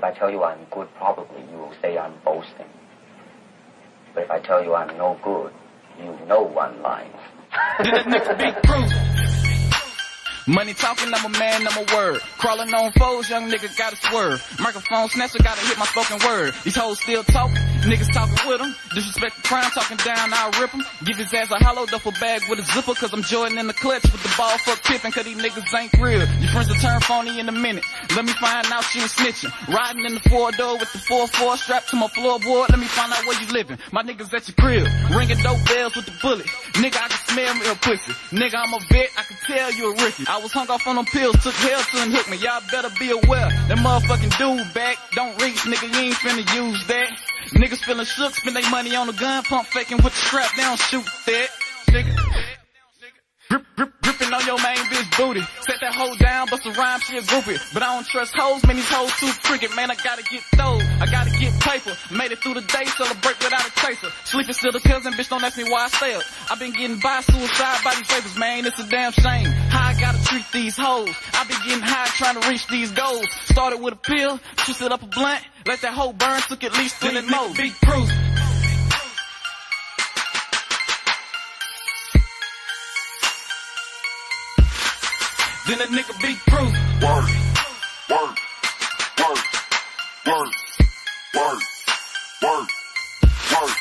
If I tell you I'm good, probably you will say I'm boasting. But if I tell you I'm no good, you know one line. Money talking, I'm a man, I'm a word. Crawling on foes, young nigga gotta swerve. Microphone snatcher, gotta hit my spoken word. These hoes still talk, niggas talking with them. Disrespect the crime, talking down, I'll rip. Give his ass a hollow duffel bag with a zipper, cause I'm Jordan in the clutch with the ball fuck tipping, cause these niggas ain't real. Your friends will turn phony in a minute. Let me find out she ain't snitching. Riding in the four door with the 4-4 strapped to my floorboard, let me find out where you living. My niggas at your crib, ringing dope bells with the bullet. Nigga, I can smell real pussy. Nigga, I'm a vet, I can tell you a rookie. I was hung off on them pills, took hell to and hook me. Y'all better be aware. That motherfucking dude back don't reach, nigga, you ain't finna use that. Niggas feeling shook, spend their money on a gun, pump faking with the strap, they don't shoot that. Nigga. Booty. Set that hoe down, bust a rhyme, she a groupie. But I don't trust hoes, man, these hoes too cricket. Man, I gotta get those. I gotta get paper. Made it through the day, celebrate without a chaser. Sleeping still the cousin, bitch, don't ask me why I stay up. i been getting by suicide by these papers, man, it's a damn shame. How I gotta treat these hoes. i been getting high trying to reach these goals. Started with a pill, twisted up a blunt. Let that hoe burn, took at least three more. Big proof. Then a nigga be proof. Work, work, work, work, work, work, work.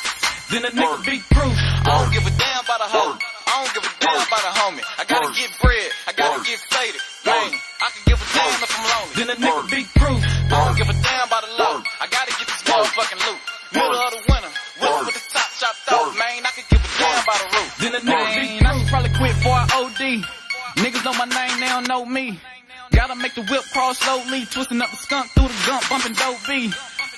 Then a nigga be proof. I don't give a damn about a hoe. I don't give a damn about a homie. I gotta get bread. I gotta get faded. Man, I can give a damn if I'm lonely. Then a nigga be proof. I don't give a damn about a low. I gotta get this motherfucking loot. Middle of the winter. Winter with the top chopped off. Man, I can give a damn about a roof. Then a nigga be proof. I should probably quit before I OD. Niggas know my name, they don't know me. Gotta make the whip crawl slowly, twisting up the skunk through the gump, bumping dope B.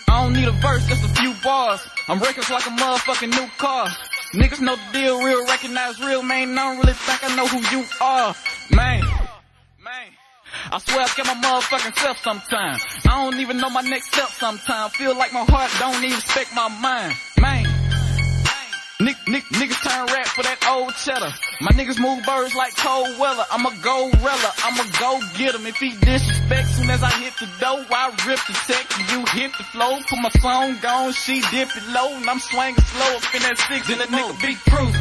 I don't need a verse, just a few bars. I'm reckless like a motherfucking new car. Niggas know the deal, real, recognize real, man. I don't really think I know who you are, man. Man. I swear I get my motherfucking self sometimes. I don't even know my next step sometimes. Feel like my heart don't even respect my mind, man. Nick, nick, niggas turn rap for that old cheddar. My niggas move birds like cold weather. I'm a gorilla, I'm a go get him. If he disrespect, soon as I hit the dough, I rip the tech and you hit the flow. Put my song on, she dip it low, and I'm swinging slow up in that six. Then a nigga be proof.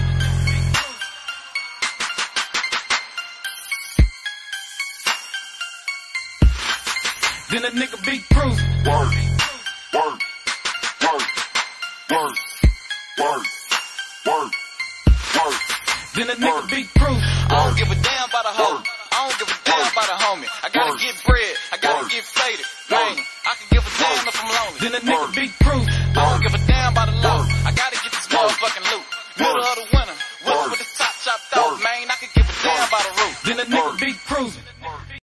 Then a nigga be proof. Work, work, work, work, work, work, work. Then a nigga be proof. I don't give a damn about a hoe. I don't give a damn about a homie. I gotta get bread. I gotta get faded. Man, I can give a damn if I'm lonely. Then a nigga be proof. I don't give a damn about a low. I gotta get this motherfucking loot.